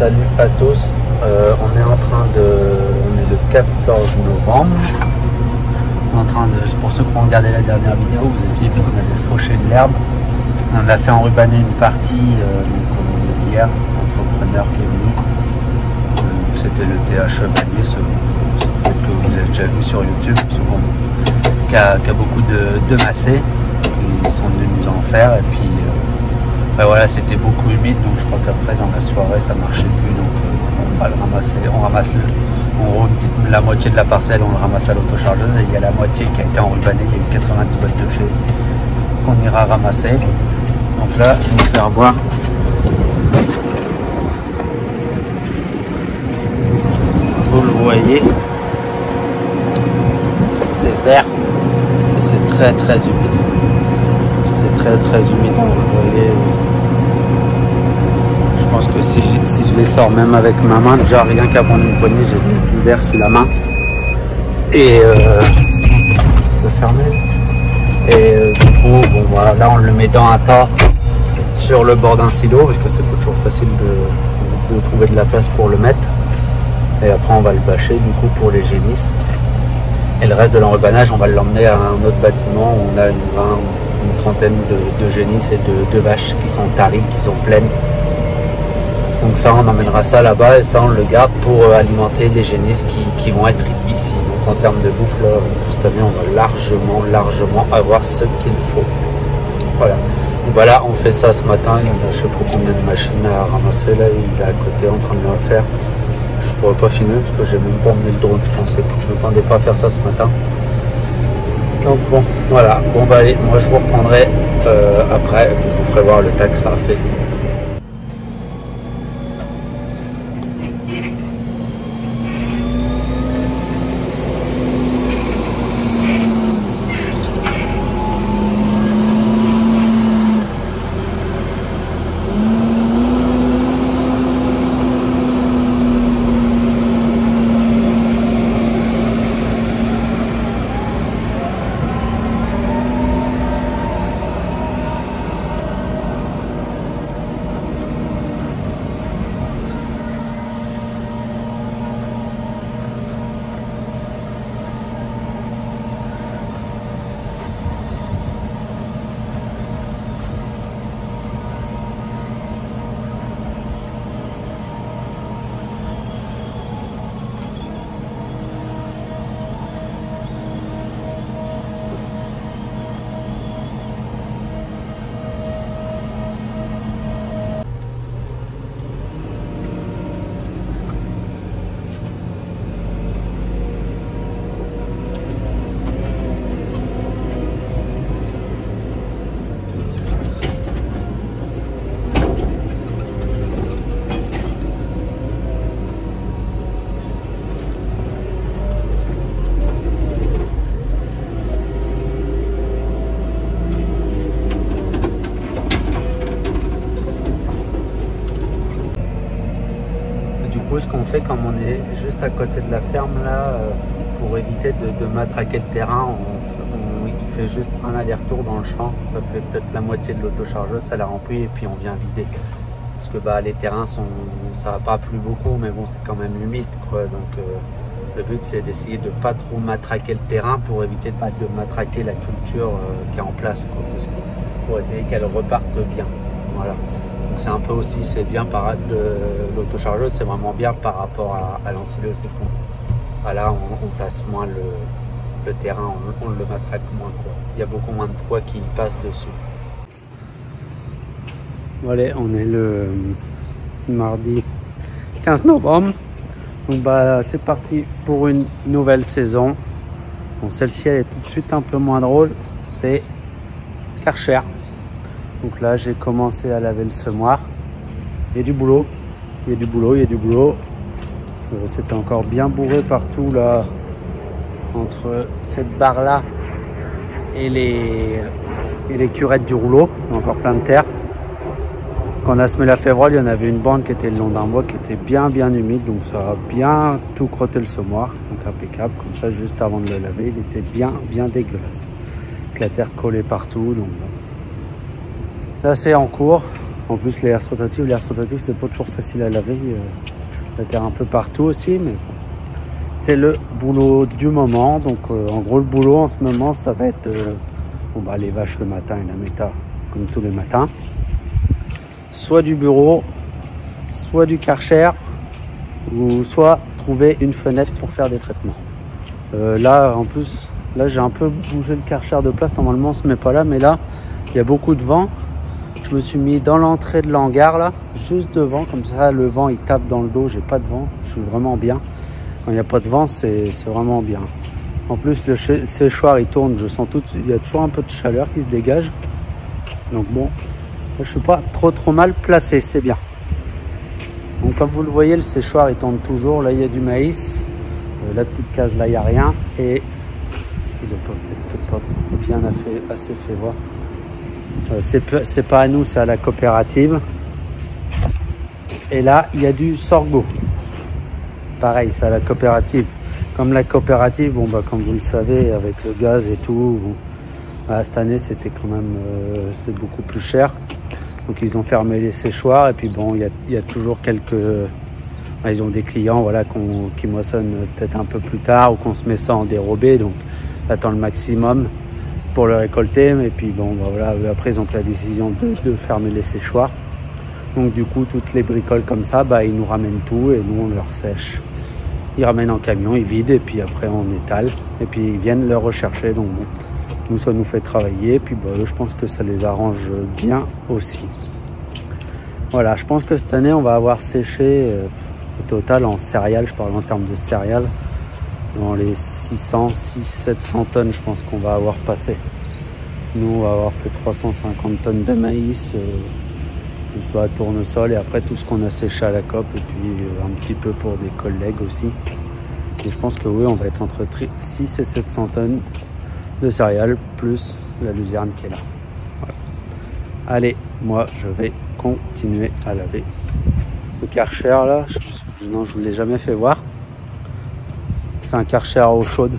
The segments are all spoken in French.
Salut à tous. Euh, on est en train de. On est le 14 novembre. On est en train de. Pour ceux qui ont regardé la dernière vidéo, vous avez vu qu'on avait fauché de l'herbe. On a fait enrubaner une partie euh, euh, hier, entrepreneur qui est venu. C'était le TH Chevalier, ce, ce- peut-être que vous avez déjà vu sur YouTube, qui a, qui a beaucoup de, de massés qui sont venus nous en faire. Et puis bah voilà, c'était beaucoup humide, donc je crois qu'après dans la soirée ça marchait plus, donc euh, on va le ramasser, on ramasse le, on roule petite- la moitié de la parcelle, on le ramasse à l'autochargeuse et il y a la moitié qui a été enrubanée, il y a eu 90 bottes de feu qu'on ira ramasser. Donc là, je vais vous faire voir. Vous le voyez, c'est vert et c'est très très humide. C'est très très humide, vous le voyez. Je pense que si si je les sors même avec ma main, déjà rien qu'à prendre une poignée, j'ai du verre sous la main. Et euh, ça fermé. Et euh, du coup, bon voilà, là on le met dans un tas sur le bord d'un silo parce que c'est pas toujours facile de, trouver de la place pour le mettre. Et après on va le bâcher du coup pour les génisses. Et le reste de l'enrubanage, on va l'emmener à un autre bâtiment où on a une, vingt- une trentaine de, de génisses et de, vaches qui sont taries, qui sont pleines. Donc ça, on emmènera ça là-bas et ça, on le garde pour euh, alimenter les génisses qui, vont être ici. Donc en termes de bouffe, là, pour cette année, on va largement, largement avoir ce qu'il faut. Voilà. Donc voilà, on fait ça ce matin. Il y a je sais pas combien de machines à ramasser là. Il est à côté en train de le faire. Je pourrais pas filmer parce que j'ai même pas emmené le drone. Je pensais pas, je m'attendais pas à faire ça ce matin. Donc bon, voilà. Bon bah allez, moi je vous reprendrai euh, après je vous ferai voir le que ça a fait. Du ce qu'on fait, comme on est juste à côté de la ferme là, euh, pour éviter de, matraquer le terrain, on, il fait juste un aller-retour dans le champ. Ça fait peut-être la moitié de l'autochargeuse, ça la remplit et puis on vient vider. Parce que bah, les terrains sont, ça va pas plu beaucoup, mais bon, c'est quand même humide quoi. Donc euh, le but c'est d'essayer de pas trop matraquer le terrain pour éviter de, de matraquer la culture euh, qui est en place, pour essayer qu'elle reparte bien. Voilà. C'est un peu aussi, c'est bien par l'autochargeuse, c'est vraiment bien par rapport à, à c'est voilà, on, on tasse moins le, terrain, on, le matraque moins. Il y a beaucoup moins de poids qui passe dessus. Voilà, on est le mardi 15 novembre. Donc bah c'est parti pour une nouvelle saison. Celle-ci elle est tout de suite un peu moins drôle. C'est Karcher. Donc là, j'ai commencé à laver le semoir. Il y a du boulot. Il y a du boulot, il y a du boulot. Euh, C'était encore bien bourré partout là. Entre cette barre là et les, et les curettes du rouleau. Il y a encore plein de terre. Quand on a semé la févrole, il y en avait une bande qui était le long d'un bois qui était bien bien humide. Donc ça a bien tout crotté le semoir. Donc impeccable. Comme ça, juste avant de le laver, il était bien bien dégueulasse. Avec la terre collée partout. Donc. Là, c'est en cours. En plus, les rotatives, les rotatives, c'est pas toujours facile à laver. Euh, la terre un peu partout aussi, mais c'est le boulot du moment. Donc, euh, en gros, le boulot en ce moment, ça va être euh, bon, bah, les vaches le matin et la méta, comme tous les matins. Soit du bureau, soit du karcher, ou soit trouver une fenêtre pour faire des traitements. là, en plus, là, j'ai un peu bougé le karcher de place. Normalement, on se met pas là, mais là, il y a beaucoup de vent. Je me suis mis dans l'entrée de l'hangar là, juste devant, comme ça le vent il tape dans le dos, j'ai pas de vent, je suis vraiment bien. Quand il n'y a pas de vent, c'est vraiment bien. En plus le séchoir il tourne, je sens tout, il y a toujours un peu de chaleur qui se dégage. Donc bon, je suis pas trop trop mal placé, c'est bien. Donc comme vous le voyez, le séchoir il tourne toujours, là il y a du maïs, euh, la petite case là il n'y a rien et il n'est pas, pas bien assez fait voir. Euh, c'est pas à nous, c'est à la coopérative. Et là, il y a du sorgho. Pareil, c'est à la coopérative. Comme la coopérative, bon bah comme vous le savez, avec le gaz et tout, bah, cette année c'était quand même euh, beaucoup plus cher. Donc ils ont fermé les séchoirs et puis bon, il y a, toujours quelques bah, ils ont des clients voilà, qui moissonnent peut-être un peu plus tard ou qu'on se met ça en dérobé, donc attend le maximum pour le récolter. Mais puis bon, bah voilà, après ils ont pris la décision de, fermer les séchoirs. Donc du coup, toutes les bricoles comme ça, bah, ils nous ramènent tout et nous on leur sèche. Ils ramènent en camion, ils vident et puis après on étale. Et puis ils viennent le rechercher. Donc bon, nous ça nous fait travailler. Puis bah, je pense que ça les arrange bien aussi. Voilà, je pense que cette année on va avoir séché euh, au total en céréales, je parle en termes de céréales, dans les 600, 600, 700 tonnes, je pense qu'on va avoir passé. Nous, on va avoir fait 350 tonnes de maïs, euh, plus la tournesol et après tout ce qu'on a séché à la COP et puis euh, un petit peu pour des collègues aussi. Et je pense que oui, on va être entre 6 et 700 tonnes de céréales plus la luzerne qui est là. Allez, moi je vais continuer à laver. Le karcher là, je, non, je vous l'ai jamais fait voir. C'est un karcher à eau chaude.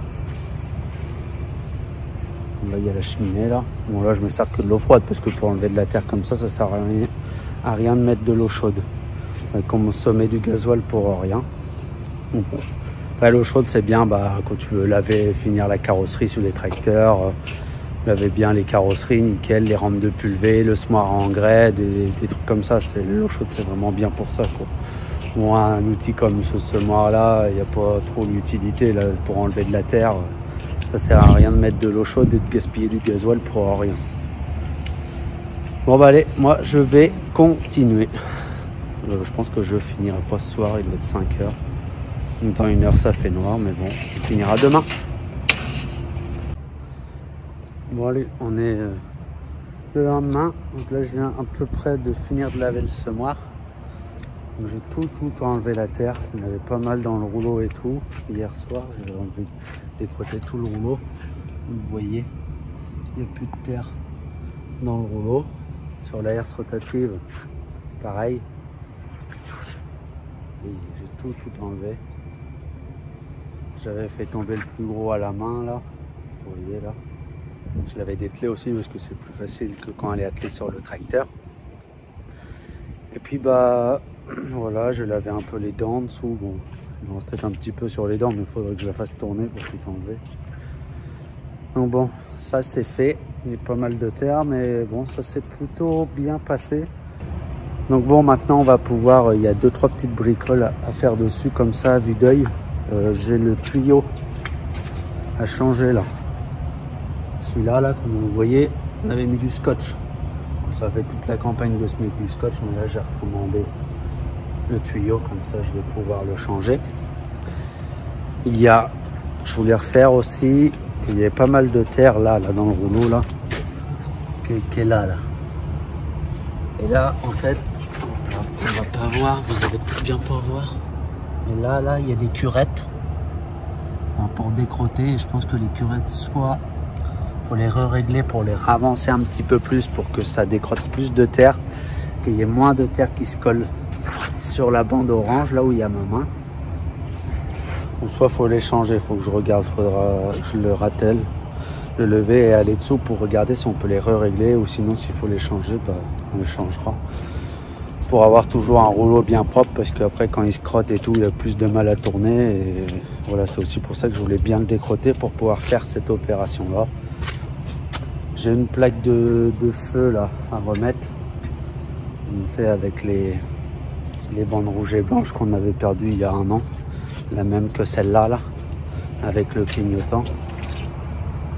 Là, il y a la cheminée là. Bon, là, je me sers que de l'eau froide parce que pour enlever de la terre comme ça, ça sert à rien, de mettre de l'eau chaude. C'est comme sommet du gasoil pour rien. l'eau chaude, c'est bien bah, quand tu veux laver, finir la carrosserie sur les tracteurs, euh, laver bien les carrosseries, nickel, les rampes de pulvé, le semoir en engrais, des, trucs comme ça. L'eau chaude, c'est vraiment bien pour ça. Un outil comme ce semoir là, il n'y a pas trop d'utilité pour enlever de la terre. Ça sert à rien de mettre de l'eau chaude et de gaspiller du gasoil pour rien. Bon bah allez, moi je vais continuer. Euh, je pense que je finirai pas ce soir, il doit être 5 heures. Dans une heure ça fait noir, mais bon, on finira demain. Bon allez, on est euh, le lendemain. Donc là je viens à peu près de finir de laver le semoir j'ai tout, tout enlevé la terre. Il y en avait pas mal dans le rouleau et tout. Hier soir, j'ai enlevé, décroché tout le rouleau. Vous voyez, il n'y a plus de terre dans le rouleau. Sur la herse rotative, pareil. j'ai tout, tout enlevé. J'avais fait tomber le plus gros à la main là. Vous voyez là. Je l'avais dételé aussi parce que c'est plus facile que quand elle est attelée sur le tracteur. Et puis bah voilà, je lavais un peu les dents en dessous. Bon, il reste peut-être un petit peu sur les dents, mais il faudrait que je la fasse tourner pour tout enlever. Donc bon, ça c'est fait. Il y a pas mal de terre, mais bon, ça s'est plutôt bien passé. Donc bon, maintenant on va pouvoir, euh, il y a deux trois petites bricoles à, faire dessus comme ça, à vue d'œil. Euh, j'ai le tuyau à changer là. Celui-là, là, comme vous voyez, on avait mis du scotch. Ça fait toute la campagne de se mettre du scotch, mais là j'ai recommandé le tuyau, comme ça je vais pouvoir le changer. Il y a, je voulais refaire aussi, il y a pas mal de terre là, là dans le rouleau là, qui, est là, là. Et là, en fait, on va pas voir, vous allez peut bien pas voir. Mais là, là, il y a des curettes pour décroter. je pense que les curettes, soit faut les re-régler pour les ravancer un petit peu plus pour que ça décrotte plus de terre, qu'il y ait moins de terre qui se colle sur la bande orange, là où il y a ma main. Ou soit faut les changer, faut que je regarde, faudra que je le ratelle, le lever et aller dessous pour regarder si on peut les re-régler ou sinon s'il faut les changer, bah, on les changera. pour avoir toujours un rouleau bien propre parce qu'après quand il se crotte et tout il a plus de mal à tourner voilà c'est aussi pour ça que je voulais bien le décroter pour pouvoir faire cette opération là j'ai une plaque de, feu là à remettre on fait avec les, les bandes rouges et blanches qu'on avait perdues il y a un an la même que celle-là là avec le clignotant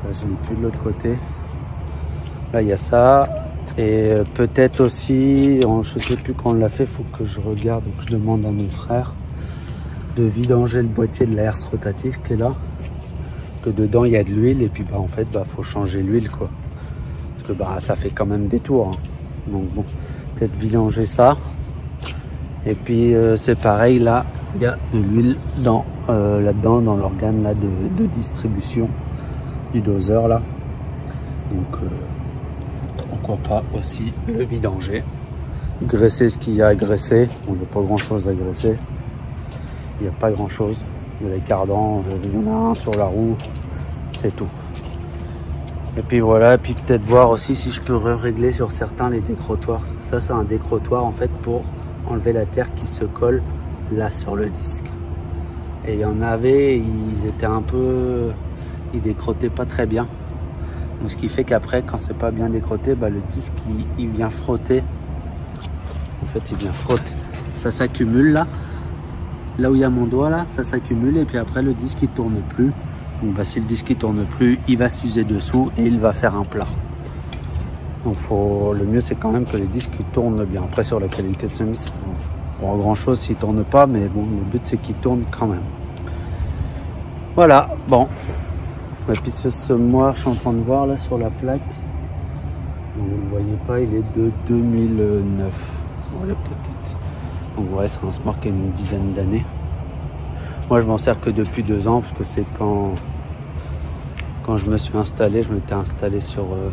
là je l'ai plus de l'autre côté là il y a ça et euh, peut-être aussi, je sais plus quand on l'a fait, il faut que je regarde, que je demande à mon frère de vidanger le boîtier de l'air rotatif qui est là. Que dedans il y a de l'huile et puis bah en fait bah faut changer l'huile quoi. Parce que bah ça fait quand même des tours. Hein. Donc bon, peut-être vidanger ça. Et puis euh, c'est pareil là, il y a de l'huile dans euh, là-dedans dans l'organe là de, distribution du doseur là. Donc pourquoi pas aussi le vidanger. Graisser ce qu'il y a à graisser. On n'a pas grand chose à graisser. Il n'y a pas grand chose. Il y a les cardans, il y en a un sur la roue. C'est tout. Et puis voilà, et puis peut-être voir aussi si je peux régler sur certains les décrotoirs. Ça, c'est un décrotoir en fait pour enlever la terre qui se colle là sur le disque. Et il y en avait, ils étaient un peu... Ils décrotaient pas très bien ce qui fait qu'après, quand c'est pas bien décroté, bah, le disque il, vient frotter. En fait, il vient frotter. Ça s'accumule là. Là où il y a mon doigt là, ça s'accumule et puis après le disque il tourne plus. Donc bah, si le disque il tourne plus, il va s'user dessous et il va faire un plat. Donc faut, le mieux c'est quand même que les disques tournent bien. Après sur la qualité de semi, c'est pas grand chose s'il tourne pas, mais bon le but c'est qu'il tourne quand même. Voilà, bon, et puis ce semoir, je suis en train de voir là sur la plaque. Vous ne le voyez pas, il est de 2009. Voilà, peut-être. Donc ouais, c'est un semoir qui a une dizaine d'années. Moi, je m'en sers que depuis deux ans, parce que c'est quand, quand je me suis installé, je m'étais installé sur, euh,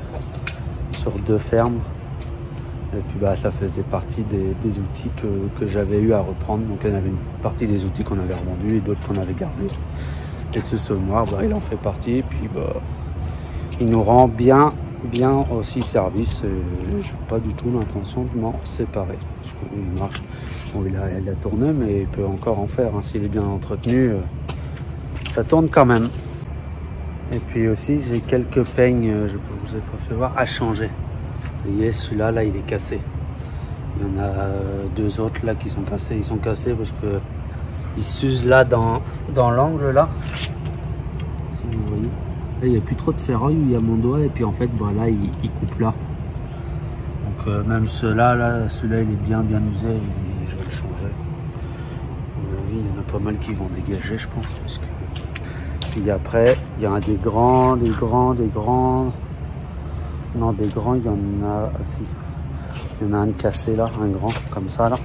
sur deux fermes. Et puis bah, ça faisait partie des, outils que, j'avais eu à reprendre. Donc il y en avait une partie des outils qu'on avait revendus et d'autres qu'on avait gardés. Et ce semoir, bah, il en fait partie. Et puis, bah, il nous rend bien, bien aussi service. Je n'ai pas du tout l'intention de m'en séparer. Parce qu'il marche. Bon, il a, il a tourné, mais il peut encore en faire. Hein. S'il est bien entretenu, euh, ça tourne quand même. Et puis aussi, j'ai quelques peignes, euh, je peux vous être fait voir, à changer. Vous voyez, celui-là, là, il est cassé. Il y en a euh, deux autres là qui sont cassés. Ils sont cassés parce que il s'use là dans, dans l'angle là. Si vous voyez. Là, il n'y a plus trop de ferraille où il y a mon doigt et puis en fait voilà bah, il, coupe là. Donc euh, même ceux-là, là, celui-là il est bien bien usé, je vais le changer. il y en a pas mal qui vont dégager je pense parce que. Puis après, il y a un des grands, des grands, des grands. Non des grands il y en a. Ah. Il y en a un cassé là, un grand comme ça là.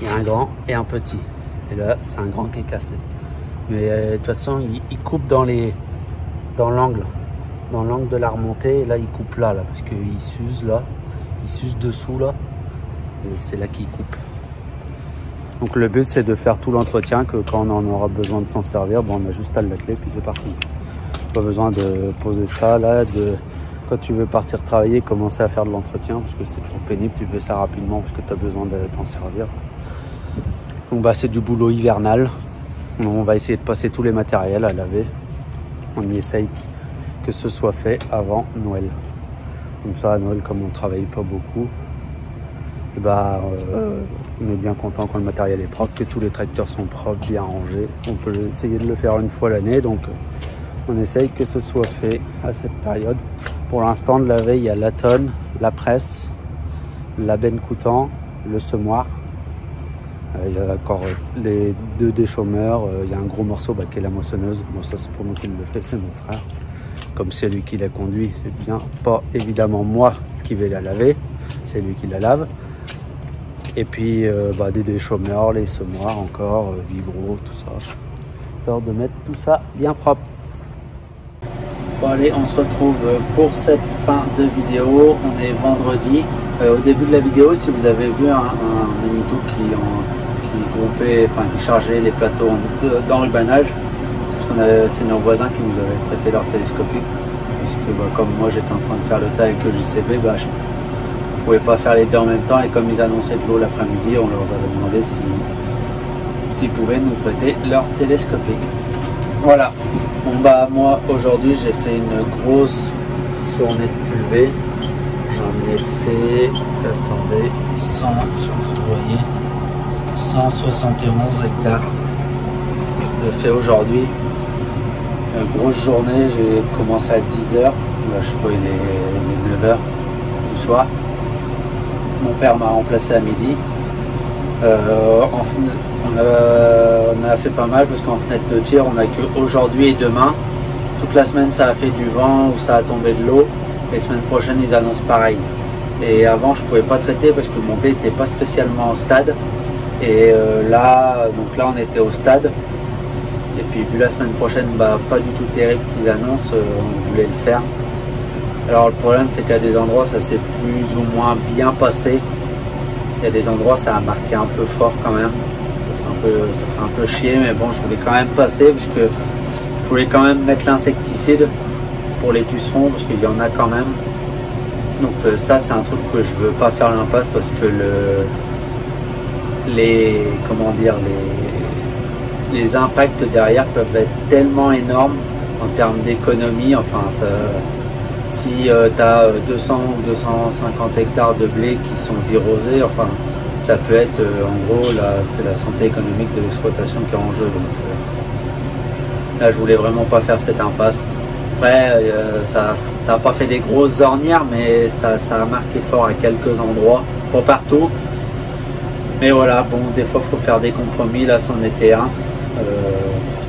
Il y a un grand et un petit. Et là, c'est un grand qui est cassé. Mais euh, de toute façon, il, coupe dans les dans l'angle. Dans l'angle de la remontée. Et là, il coupe là, là. Parce qu'il s'use là. Il s'use dessous là. Et c'est là qu'il coupe. Donc le but, c'est de faire tout l'entretien. Que quand on en aura besoin de s'en servir, bon, on a juste à la clé, puis c'est parti. Pas besoin de poser ça là, de quand tu veux partir travailler, commencer à faire de l'entretien parce que c'est toujours pénible, tu fais ça rapidement parce que tu as besoin de t'en servir. Donc bah c'est du boulot hivernal. On va essayer de passer tous les matériels à laver. On y essaye que ce soit fait avant Noël. Comme ça à Noël comme on ne travaille pas beaucoup, et bah euh, on est bien content quand le matériel est propre, que tous les tracteurs sont propres, bien rangés. On peut essayer de le faire une fois l'année, donc on essaye que ce soit fait à cette période. Pour l'instant, de laver, il y a la tonne, la presse, la benne coutant, le semoir. Euh, il y a encore les deux déchaumeurs. Euh, il y a un gros morceau bah, qui est la moissonneuse. Bon, ça, c'est pour moi qui le fait, c'est mon frère. Comme c'est lui qui l'a conduit, c'est bien pas évidemment moi qui vais la laver, c'est lui qui la lave. Et puis euh, bah, des déchaumeurs, les semoirs encore, vibro, tout ça. Histoire de mettre tout ça bien propre. Bon allez, on se retrouve pour cette fin de vidéo. On est vendredi. Euh, au début de la vidéo, si vous avez vu un, un Manitou qui, qui groupait, enfin qui chargeait les plateaux d'enrubanage, c'est nos voisins qui nous avaient prêté leur télescopique. Parce que bah, comme moi j'étais en train de faire le taille avec le JCB, bah, ne pouvais pas faire les deux en même temps et comme ils annonçaient de l'eau l'après-midi, on leur avait demandé s'ils pouvaient nous prêter leur télescopique. Voilà. Bon bah moi aujourd'hui j'ai fait une grosse journée de pulvé. J'en ai fait, attendez, 100, vous voyez, 171 hectares de fait aujourd'hui. Une grosse journée, j'ai commencé à 10h, là je crois il est, 9h du soir. Mon père m'a remplacé à midi. Euh, on, a, fait pas mal parce qu'en fenêtre de tir, on a que aujourd'hui et demain. Toute la semaine, ça a fait du vent ou ça a tombé de l'eau. Et semaine prochaine, ils annoncent pareil. Et avant, je pouvais pas traiter parce que mon blé n'était pas spécialement au stade. Et euh, là, on était au stade. Et puis, vu la semaine prochaine, bah, pas du tout terrible qu'ils annoncent, euh, on voulait le faire. Alors, le problème, c'est qu'à des endroits, ça s'est plus ou moins bien passé. Il y a des endroits, ça a marqué un peu fort quand même. Ça fait un peu, chier, mais bon, je voulais quand même passer puisque je voulais quand même mettre l'insecticide pour les pucerons parce qu'il y en a quand même. Donc euh, ça, c'est un truc que je veux pas faire l'impasse parce que le, les, comment dire, les, les impacts derrière peuvent être tellement énormes en termes d'économie. Enfin, ça, si tu as 200 ou 250 hectares de blé qui sont virosés, enfin, ça peut être euh, en gros, c'est la santé économique de l'exploitation qui est en jeu. Donc euh, là, je voulais vraiment pas faire cette impasse. Après, euh, ça n'a pas fait des grosses ornières, mais ça, a marqué fort à quelques endroits, pas partout. Mais voilà, bon, des fois, il faut faire des compromis. Là, c'en était un.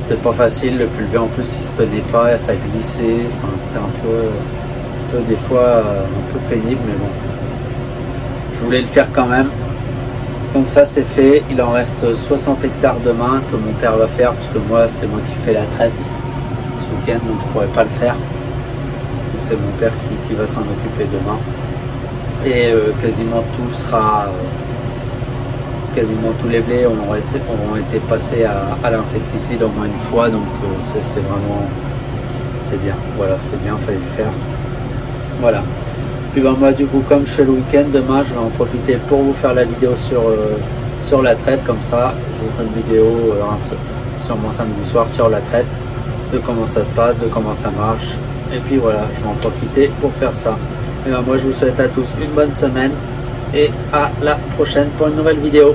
c'était pas facile. Le pulvé, en plus, il se tenait pas, ça glissait. Enfin, c'était un peu des fois euh, un peu pénible, mais bon. Je voulais le faire quand même. Donc ça c'est fait, il en reste 60 hectares demain que mon père va faire, parce que moi c'est moi qui fais la traite ce week-end, donc je pourrais pas le faire. C'est mon père qui, va s'en occuper demain. Et euh, quasiment tout sera... Euh, quasiment tous les blés auront été, été passés à, l'insecticide au moins une fois, donc c'est vraiment... C'est bien, voilà, c'est bien, fallait le faire. Voilà. Puis ben, moi du coup comme je fais le week-end, demain je vais en profiter pour vous faire la vidéo sur, euh, sur la traite, comme ça je vous ferai une vidéo euh, sur mon samedi soir sur la traite, de comment ça se passe, de comment ça marche. Et puis voilà, je vais en profiter pour faire ça. Et ben, moi je vous souhaite à tous une bonne semaine et à la prochaine pour une nouvelle vidéo.